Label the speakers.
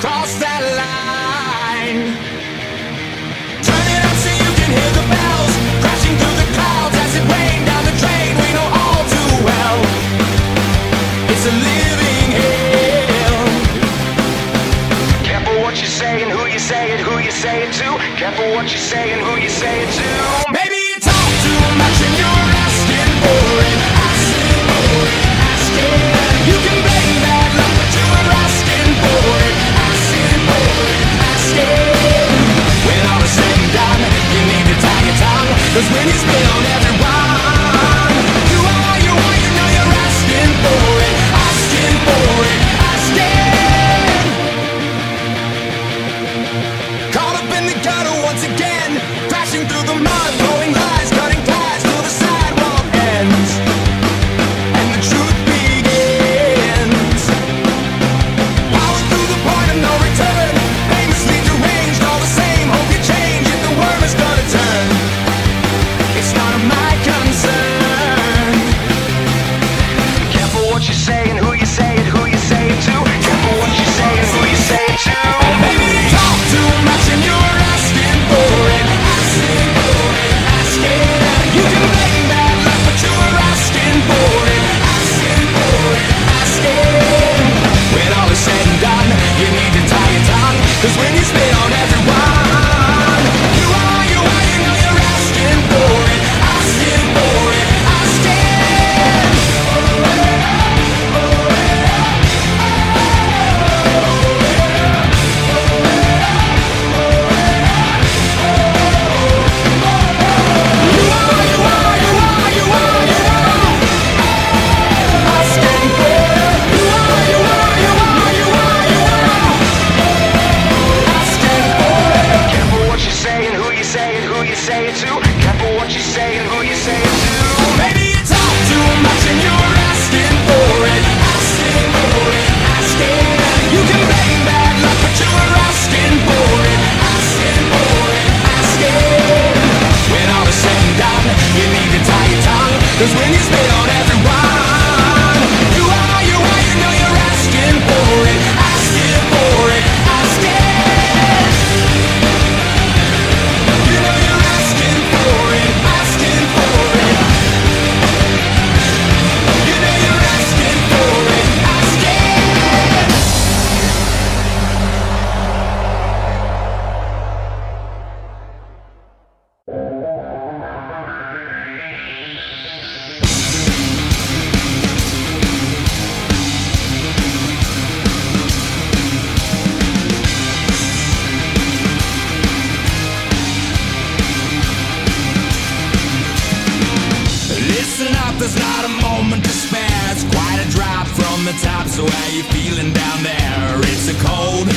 Speaker 1: cross that line. Turn it up
Speaker 2: so you can hear the bells crashing through the clouds as it rained down the drain. We know all too well. It's a living hell.
Speaker 1: Careful what you say and who you say it, who you say it to. Careful what you say and who you say it to.
Speaker 2: Maybe you talk too much. Cause when you spit on everyone You are, you are, you know you're asking for it Asking for it, asking. Caught up in the gutter once again Crashing through the mud.
Speaker 1: me on everyone say and who you say it to?
Speaker 2: Maybe you talk too much and you're asking for it. Asking for it, asking. You can blame bad luck but you're asking for it. Asking for it, asking. When all is said and done, you need to tie your tongue. Cause when you spend summertime, so how you feeling down there? It's a cold